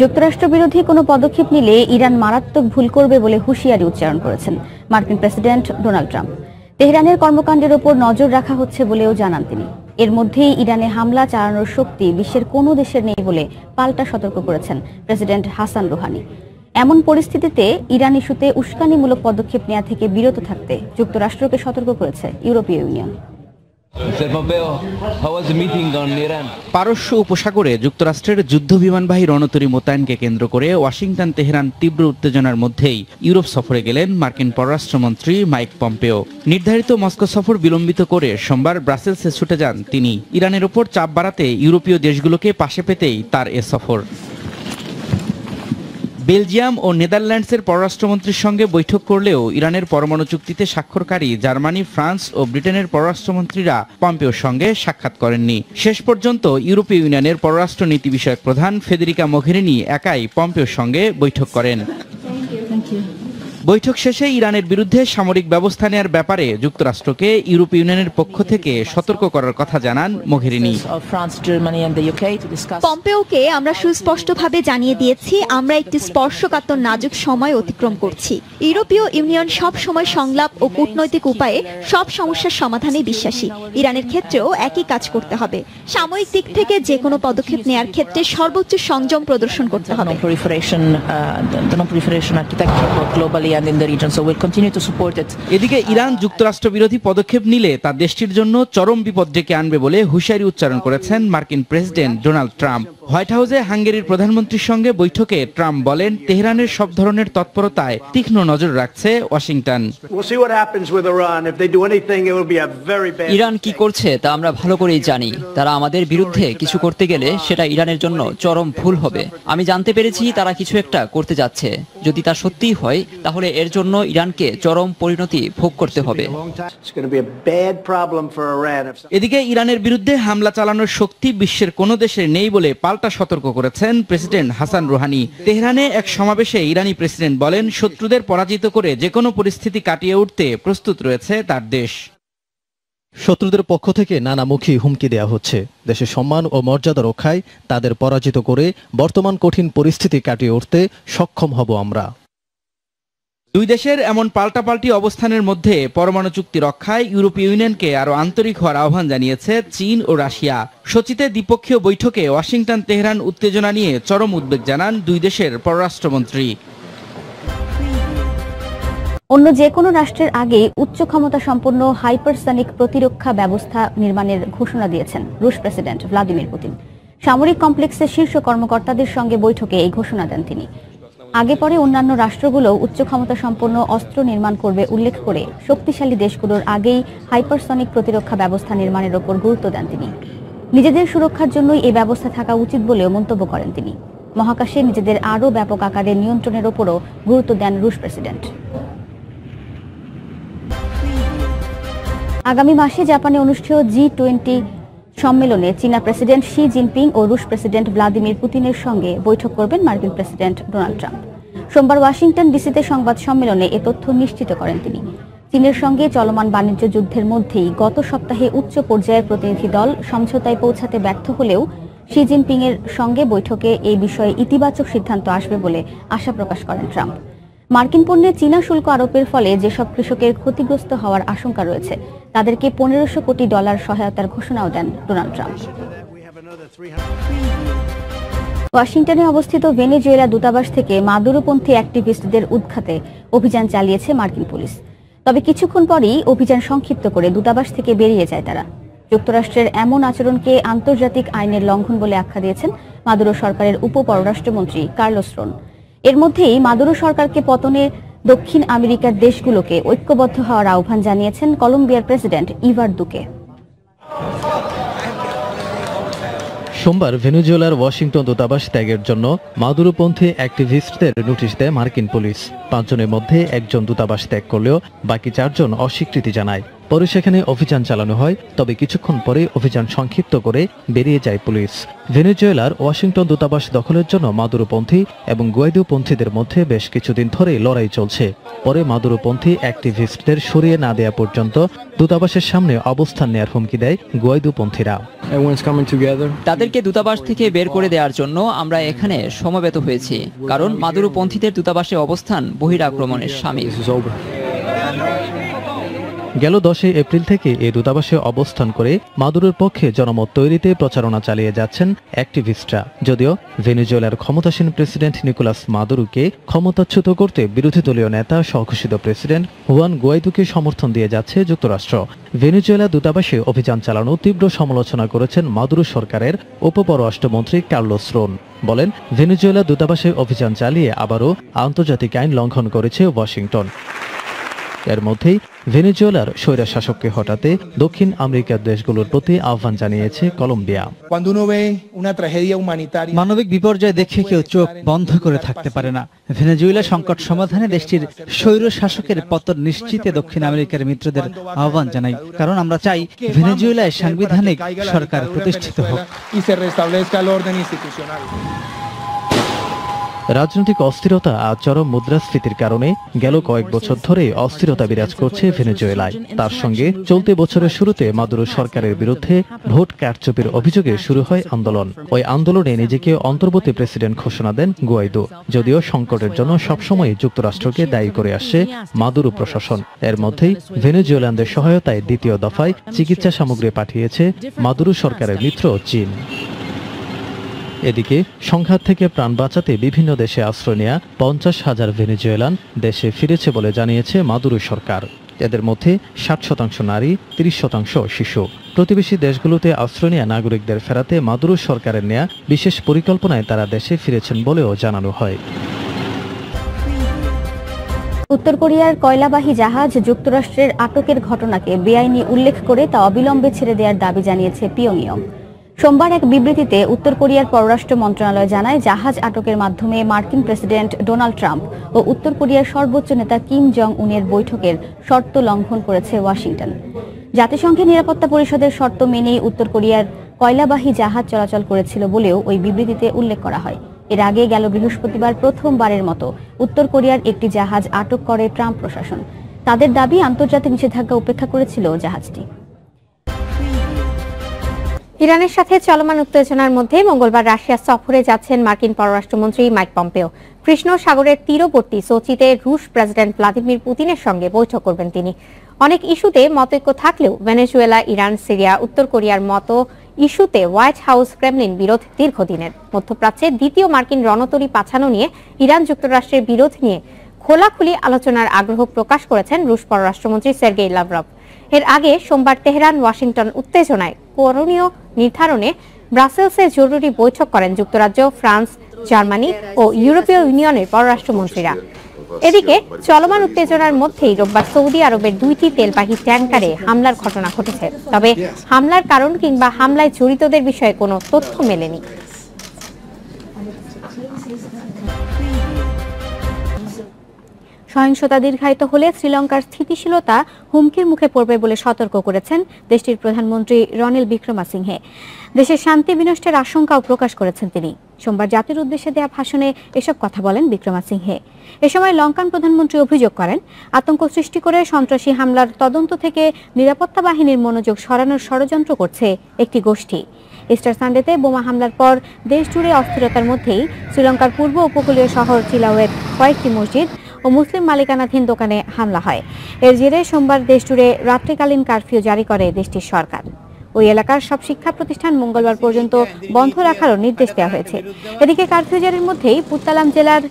যুক্তরাষ্ট্র বিরোধী কোনো পদক্ষেপ নিলে ইরান মারাত্মক ভুল করবে বলে হুঁশিয়ারি উচ্চারণ করেছেন মার্কিন প্রেসিডেন্ট ডোনাল্ড ট্রাম্প। তেহরানের কর্মকাণ্ডের ওপর নজর রাখা হচ্ছে বলেও জানান তিনি। এর মধ্যেই ইরানে হামলা চালানোর শক্তি বিশ্বের কোনো দেশের নেই বলে পাল্টা সতর্ক করেছেন প্রেসিডেন্ট হাসান রোহানি। এমন পরিস্থিতিতে ইরান ইস্যুতে উস্কানিমূলক পদক্ষেপ নেওয়া থেকে বিরত থাকতে যুক্তরাষ্ট্রকে সতর্ক করেছে ইউরোপীয় ইউনিয়ন। পারস্য উপসাগরে যুক্তরাষ্ট্রের যুদ্ধ বিমানবাহী রণতরী মোতায়েনকে কেন্দ্র করে ওয়াশিংটন, তেহরান তীব্র উত্তেজনার মধ্যেই ইউরোপ সফরে গেলেন মার্কিন পররাষ্ট্রমন্ত্রী মাইক পম্পেও। নির্ধারিত মস্কো সফর বিলম্বিত করে সোমবার ব্রাসেলসে ছুটে যান তিনি। ইরানের ওপর চাপ বাড়াতে ইউরোপীয় দেশগুলোকে পাশে পেতেই তার এ সফর। বেলজিয়াম ও নেদারল্যান্ডসের পররাষ্ট্রমন্ত্রীর সঙ্গে বৈঠক করলেও ইরানের পরমাণু চুক্তিতে স্বাক্ষরকারী জার্মানি, ফ্রান্স ও ব্রিটেনের পররাষ্ট্রমন্ত্রীরা পম্পেওর সঙ্গে সাক্ষাৎ করেননি। শেষ পর্যন্ত ইউরোপীয় ইউনিয়নের পররাষ্ট্র নীতি বিষয়ক প্রধান ফেদেরিকা মোঘেরিনি একাই পম্পেওর সঙ্গে বৈঠক করেন। বৈঠক শেষে ইরানের বিরুদ্ধে সামরিক ব্যবস্থা নেওয়ার ব্যাপারে যুক্তরাষ্ট্রকে ইউরোপ ইউনিয়নের পক্ষ থেকে সতর্ক করার কথা জানান মোঘেরিনি. পম্পেওকে আমরা সুস্পষ্টভাবে জানিয়ে দিয়েছি আমরা একটি স্পর্শকাতর নাজুক সময় অতিক্রম করছি। ইউরোপীয় ইউনিয়ন সব সময় সংলাপ ও কূটনৈতিক উপায়ে সব সমস্যার সমাধানে বিশ্বাসী। ইরানের ক্ষেত্রেও একই কাজ করতে হবে। সাময়িক দিক থেকে যে কোনো পদক্ষেপ নেয়ার ক্ষেত্রে সর্বোচ্চ সংযম প্রদর্শন করতে হবে। and in the region. So we'll continue to support it. এদিকে uh, ইরান যুক্তরাষ্ট্র বিরোধী পদক্ষেপ নিলে তা দেশটির জন্য চরম বিপদ ডেকে আনবে বলে হুশিয়ারি উচ্চারণ করেছেন মার্কিন প্রেসিডেন্ট ডোনাল্ড ট্রাম্প হোয়াইট হাউসে হাঙ্গেরির প্রধানমন্ত্রীর সঙ্গে বৈঠকে ট্রাম্প বলেন তেহরানের সব ধরনের তৎপরতায় তীক্ষ্ণ নজর রাখছে ওয়াশিংটন. ইরান কি করছে তা আমরা ভালো করেই জানি। তারা আমাদের বিরুদ্ধে কিছু করতে গেলে সেটা ইরানের জন্য চরম ভুল হবে। আমি জানতে পেরেছি তারা কিছু একটা করতে যাচ্ছে। যদি তা সত্যি হয় তাহলে এর জন্য ইরানকে চরম পরিণতি ভোগ করতে হবে। এদিকে ইরানের বিরুদ্ধে হামলা চালানোর শক্তি বিশ্বের কোনো দেশের নেই বলে পাল্টা সতর্ক করেছেন প্রেসিডেন্ট হাসান রুহানি। তেহরানে এক সমাবেশে ইরানি প্রেসিডেন্ট বলেন, শত্রুদের পরাজিত করে যে কোনো পরিস্থিতি কাটিয়ে উঠতে প্রস্তুত রয়েছে তার দেশ। শত্রুদের পক্ষ থেকে নানামুখী হুমকি দেয়া হচ্ছে। দেশের সম্মান ও মর্যাদা রক্ষায় তাদের পরাজিত করে বর্তমান কঠিন পরিস্থিতি কাটিয়ে উঠতে সক্ষম হব আমরা। দুই দেশের এমন পাল্টাপাল্টি অবস্থানের মধ্যে পরমাণু চুক্তি রক্ষায় ইউরোপীয় ইউনিয়নকে আরও আন্তরিক হওয়ার আহ্বান জানিয়েছে চীন ও রাশিয়া। সচিতে দ্বিপক্ষীয় বৈঠকে ওয়াশিংটন, তেহরান উত্তেজনা নিয়ে চরম উদ্বেগ জানান দুই দেশের পররাষ্ট্রমন্ত্রী। অন্য যে কোনো রাষ্ট্রের আগে উচ্চ ক্ষমতা সম্পন্ন হাইপারসনিক প্রতিরক্ষা ব্যবস্থা নির্মাণের ঘোষণা দিয়েছেন রুশ প্রেসিডেন্ট ভ্লাদিমির পুতিন। সামরিক কমপ্লেক্সের শীর্ষ কর্মকর্তাদের সঙ্গে বৈঠকে এই ঘোষণা দেন তিনি। আগে পরে অন্যান্য রাষ্ট্রগুলো উচ্চ ক্ষমতা সম্পন্ন অস্ত্র নির্মাণ করবে উল্লেখ করে শক্তিশালী দেশগুলোর আগেই হাইপারসনিক প্রতিরক্ষা ব্যবস্থা নির্মাণের ওপর গুরুত্ব দেন তিনি। নিজেদের সুরক্ষার জন্যই এই ব্যবস্থা থাকা উচিত বলেও মন্তব্য করেন তিনি। মহাকাশে নিজেদের আরও ব্যাপক আকারে নিয়ন্ত্রণের ওপরও গুরুত্ব দেন রুশ প্রেসিডেন্ট। আগামী মাসে জাপানে অনুষ্ঠেয় জি টোয়েন্টি সম্মেলনে চীনা প্রেসিডেন্ট শি জিনপিং ও রুশ প্রেসিডেন্ট ভ্লাদিমির পুতিনের সঙ্গে বৈঠক করবেন মার্কিন প্রেসিডেন্ট ডোনাল্ড ট্রাম্প। সোমবার ওয়াশিংটন ডিসিতে সংবাদ সম্মেলনে এ তথ্য নিশ্চিত করেন তিনি। চীনের সঙ্গে চলমান বাণিজ্য যুদ্ধের মধ্যেই গত সপ্তাহে উচ্চ পর্যায়ের প্রতিনিধি দল সমঝোতায় পৌঁছাতে ব্যর্থ হলেও শি জিনপিং এর সঙ্গে বৈঠকে এই বিষয়ে ইতিবাচক সিদ্ধান্ত আসবে বলে আশা প্রকাশ করেন ট্রাম্প। মার্কিন পণ্যে চীনা শুল্ক আরোপের ফলে যেসব কৃষকের ক্ষতিগ্রস্ত হওয়ার আশঙ্কা রয়েছে, তাদেরকে পনেরোশো কোটি ডলার সহায়তার ঘোষণাও দেন ডোনাল্ড ট্রাম্প। ওয়াশিংটনে অবস্থিত ভেনেজুয়েলা দূতাবাস থেকে মাদুরোপন্থী অ্যাক্টিভিস্টদের উৎখাতে অভিযান চালিয়েছে মার্কিন পুলিশ। তবে কিছুক্ষণ পরেই অভিযান সংক্ষিপ্ত করে দূতাবাস থেকে বেরিয়ে যায় তারা। যুক্তরাষ্ট্রের এমন আচরণকে আন্তর্জাতিক আইনের লঙ্ঘন বলে আখ্যা দিয়েছেন মাদুরো সরকারের উপ পররাষ্ট্রমন্ত্রী কার্লোস রোন। এর মধ্যেই মাদুরো সরকারকে পতনে দক্ষিণ আমেরিকার দেশগুলোকে ঐক্যবদ্ধ হওয়ার আহ্বান জানিয়েছেন কলম্বিয়ার প্রেসিডেন্ট ইভার দুকে। সোমবার ভেনেজুয়েলার ওয়াশিংটন দূতাবাস ত্যাগের জন্য মাদুরোপন্থী অ্যাক্টিভিস্টদের নোটিশ দেয় মার্কিন পুলিশ। পাঁচজনের মধ্যে একজন দূতাবাস ত্যাগ করলেও বাকি চারজন অস্বীকৃতি জানায়। পরে সেখানে অভিযান চালানো হয়, তবে কিছুক্ষণ পরে অভিযান সংক্ষিপ্ত করে বেরিয়ে যায় পুলিশ। ভেনেজুয়েলার ওয়াশিংটন দূতাবাস দখলের জন্য মাদুরোপন্থী এবং গুয়াইদোপন্থীদের মধ্যে বেশ কিছুদিন ধরে লড়াই চলছে। পরে মাদুরোপন্থী অ্যাক্টিভিস্টদের সরিয়ে না দেয়া পর্যন্ত দূতাবাসের সামনে অবস্থান নেয়ার হুমকি দেয় গুয়াইদোপন্থীরা তাদেরকে দূতাবাস থেকে বের করে দেওয়ার জন্য আমরা এখানে সমবেত হয়েছি, কারণ মাদুরোপন্থীদের দূতাবাসে অবস্থান বহিরাক্রমণের সামিল. গেল দশই এপ্রিল থেকে এই দূতাবাসে অবস্থান করে মাদুরোর পক্ষে জনমত তৈরিতে প্রচারণা চালিয়ে যাচ্ছেন অ্যাক্টিভিস্টরা। যদিও ভেনেজুয়েলার ক্ষমতাসীন প্রেসিডেন্ট নিকোলাস মাদুরোকে ক্ষমতাচ্যুত করতে বিরোধী দলীয় নেতা স্বঘোষিত প্রেসিডেন্ট হুয়ান গুয়াইদুকে সমর্থন দিয়ে যাচ্ছে যুক্তরাষ্ট্র। ভেনেজুয়েলা দূতাবাসে অভিযান চালানো তীব্র সমালোচনা করেছেন মাদুরো সরকারের উপপররাষ্ট্রমন্ত্রী কার্লোস রোন। বলেন, ভেনেজুয়েলা দূতাবাসে অভিযান চালিয়ে আবারও আন্তর্জাতিক আইন লঙ্ঘন করেছে ওয়াশিংটন। এর মধ্যেই ভেনেজুয়েলার স্বৈরা শাসককে হটাতে দক্ষিণ আমেরিকার দেশগুলোর প্রতি আহ্বান জানিয়েছে কলম্বিয়া। মানবিক বিপর্যয় দেখে কেউ চোখ বন্ধ করে থাকতে পারে না। ভেনেজুয়েলা সংকট সমাধানে দেশটির স্বৈর শাসকের পতন নিশ্চিতে দক্ষিণ আমেরিকার মিত্রদের আহ্বান জানাই। কারণ আমরা চাই ভেনেজুয়েলায় সাংবিধানিক সরকার প্রতিষ্ঠিত হোক। রাজনৈতিক অস্থিরতা আর চরম মুদ্রাস্ফীতির কারণে গেল কয়েক বছর ধরে অস্থিরতা বিরাজ করছে ভেনেজুয়েলায়। তার সঙ্গে চলতি বছরের শুরুতে মাদুরো সরকারের বিরুদ্ধে ভোট কারচুপির অভিযোগে শুরু হয় আন্দোলন। ওই আন্দোলনে নিজেকে অন্তর্বর্তী প্রেসিডেন্ট ঘোষণা দেন গুয়াইদো। যদিও সংকটের জন্য সবসময় যুক্তরাষ্ট্রকে দায়ী করে আসছে মাদুরো প্রশাসন। এর মধ্যেই ভেনেজুয়েলানদের সহায়তায় দ্বিতীয় দফায় চিকিৎসা সামগ্রী পাঠিয়েছে মাদুরো সরকারের মিত্র চীন। এদিকে সংঘাত থেকে প্রাণ বাঁচাতে বিভিন্ন দেশে আশ্রয় নেয়া পঞ্চাশ হাজার ভেনেজুয়েলান দেশে ফিরেছে বলে জানিয়েছে মাদুরো সরকার। এদের মধ্যে ষাট শতাংশ নারী, তিরিশ শতাংশ শিশু। প্রতিবেশী দেশগুলোতে আশ্রয় নেয়া নাগরিকদের ফেরাতে মাদুরো সরকারের নেয়া বিশেষ পরিকল্পনায় তারা দেশে ফিরেছেন বলেও জানানো হয়। উত্তর কোরিয়ার কয়লাবাহী জাহাজ যুক্তরাষ্ট্রের আটকের ঘটনাকে বেআইনি উল্লেখ করে তা অবিলম্বে ছেড়ে দেওয়ার দাবি জানিয়েছে পিয়ংইয়ং। সোমবার এক বিবৃতিতে উত্তর কোরিয়ার পররাষ্ট্র মন্ত্রণালয় জানায়, জাহাজ আটকের মাধ্যমে মার্কিন প্রেসিডেন্ট ডোনাল্ড ট্রাম্প ও উত্তর কোরিয়ার সর্বোচ্চ নেতা কিম জং উনের বৈঠকের শর্ত লঙ্ঘন করেছে ওয়াশিংটন। জাতিসংঘের নিরাপত্তা পরিষদের শর্ত মেনেই উত্তর কোরিয়ার কয়লাবাহী জাহাজ চলাচল করেছিল বলেও ওই বিবৃতিতে উল্লেখ করা হয়। এর আগে গেল বৃহস্পতিবার প্রথমবারের মতো উত্তর কোরিয়ার একটি জাহাজ আটক করে ট্রাম্প প্রশাসন। তাদের দাবি, আন্তর্জাতিক নিষেধাজ্ঞা উপেক্ষা করেছিল জাহাজটি। ইরানের সাথে চলমান উত্তেজনার মধ্যে মঙ্গলবার রাশিয়া সফরে যাচ্ছেন মার্কিন পররাষ্ট্রমন্ত্রী মাইক পম্পেও। কৃষ্ণ সাগরের তীরবর্তী সোচিতে রুশ প্রেসিডেন্ট ভ্লাদিমির পুতিনের সঙ্গে বৈঠক করবেন তিনি। অনেক ইস্যুতে মতৈক্য থাকলেও ভেনেজুয়েলা, ইরান, সিরিয়া, উত্তর কোরিয়ার মতো ইস্যুতে হোয়াইট হাউস, ক্রেমলিন বিরোধ দীর্ঘদিনের। মধ্যপ্রাচ্যে দ্বিতীয় মার্কিন রণতরী পাঠানো নিয়ে ইরান যুক্তরাষ্ট্রের বিরোধ নিয়ে খোলাখুলি আলোচনার আগ্রহ প্রকাশ করেছেন রুশ পররাষ্ট্রমন্ত্রী সের্গেই লাভরভ। এর আগে সোমবার তেহরান, ওয়াশিংটন উত্তেজনায় করণীয় নির্ধারণে ব্রাসেলসে জরুরি বৈঠক করেন যুক্তরাজ্য, ফ্রান্স, জার্মানি ও ইউরোপীয় ইউনিয়নের পররাষ্ট্রমন্ত্রীরা। এদিকে চলমান উত্তেজনার মধ্যেই রোববার সৌদি আরবের দুইটি তেলবাহী ট্যাঙ্কারে হামলার ঘটনা ঘটেছে। তবে হামলার কারণ কিংবা হামলায় জড়িতদের বিষয়ে কোনো তথ্য মেলেনি। সহিংসতা দীর্ঘায়িত হলে শ্রীলঙ্কার স্থিতিশীলতা হুমকির মুখে পড়বে বলে সতর্ক করেছেন দেশটির প্রধানমন্ত্রী রনিল বিক্রমাসিংহে। দেশের শান্তি বিনষ্টের আশঙ্কাও প্রকাশ করেছেন তিনি। সোমবার জাতির উদ্দেশ্যে দেয়া ভাষণে এসব কথা বলেন বিক্রমাসিংহে। এ সময় লঙ্কান প্রধানমন্ত্রী অভিযোগ করেন, আতঙ্ক সৃষ্টি করে সন্ত্রাসী হামলার তদন্ত থেকে নিরাপত্তা বাহিনীর মনোযোগ সরানোর ষড়যন্ত্র করছে একটি গোষ্ঠী। ইস্টার সানডেতে বোমা হামলার পর দেশ জুড়ে অস্থিরতার মধ্যেই শ্রীলঙ্কার পূর্ব উপকূলীয় শহর চিলাওয়ের কয়েকটি মসজিদ ও মুসলিম মালিকানাধীন দোকানে হামলা হয়। এর জেরে সোমবার দেশজুড়ে রাত্রিকালীন কারফিউ জারি করে দেশটির সরকার। ওই এলাকার সব শিক্ষা প্রতিষ্ঠান মঙ্গলবার পর্যন্ত বন্ধ রাখারও নির্দেশ দেওয়া হয়েছে। এদিকে কারফিউ জারির মধ্যেই পুত্তালাম জেলার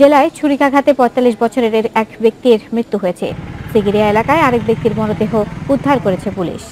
জেলায় ছুরিকাঘাতে পঁয়তাল্লিশ বছরের এক ব্যক্তির মৃত্যু হয়েছে। সিগিরিয়া এলাকায় আরেক ব্যক্তির মরদেহ উদ্ধার করেছে পুলিশ।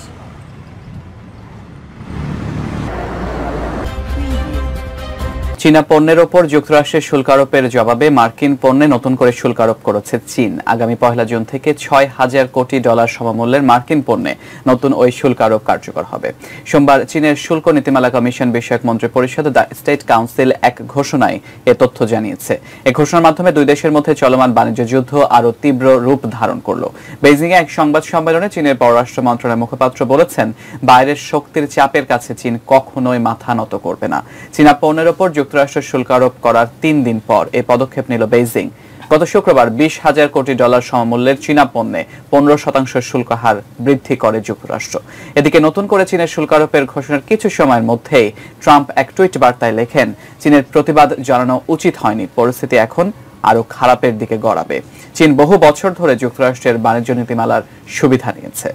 চীনা পণ্যের ওপর যুক্তরাষ্ট্রের শুল্ক আরোপের জবাবে মার্কিন পণ্যে নতুন করে শুল্ক আরোপ করেছে চীন। আগামী পহেলা জুন থেকে ছয় হাজার কোটি ডলার সমমূল্যের মার্কিন পণ্যে নতুন ওই শুল্ক আরোপ কার্যকর হবে। সোমবার চীনের শুল্ক নীতিমালা কমিশন বিষয়ক মন্ত্রী পরিষদ দ্য স্টেট কাউন্সিল এক ঘোষণায় এ তথ্য জানিয়েছে। এ ঘোষণার মাধ্যমে দুই দেশের মধ্যে চলমান বাণিজ্য যুদ্ধ আরও তীব্র রূপ ধারণ করল। বেইজিং এ এক সংবাদ সম্মেলনে চীনের পররাষ্ট্র মন্ত্রণালয়ের মুখপাত্র বলেছেন, বাইরের শক্তির চাপের কাছে চীন কখনোই মাথা নত করবে না। চীনা পণ্যের ওপর যুক্তরাষ্ট্র শুল্ক আরোপ করার তিন দিন পর এই পদক্ষেপ নিল বেইজিং। গত শুক্রবার বিশ হাজার কোটি ডলার সমমূল্যের চীনা পণ্যে পনেরো শতাংশ শুল্ক হার বৃদ্ধি করে যুক্তরাষ্ট্র। এদিকে নতুন করে চীনের শুল্ক আরোপের ঘোষণার কিছু সময়ের মধ্যেই ট্রাম্প এক টুইট বার্তায় লেখেন, চীনের প্রতিবাদ জানানো উচিত হয়নি, পরিস্থিতি এখন আরও খারাপের দিকে গড়াবে। চীন বহু বছর ধরে যুক্তরাষ্ট্রের বাণিজ্য নীতিমালার সুবিধা নিয়েছে।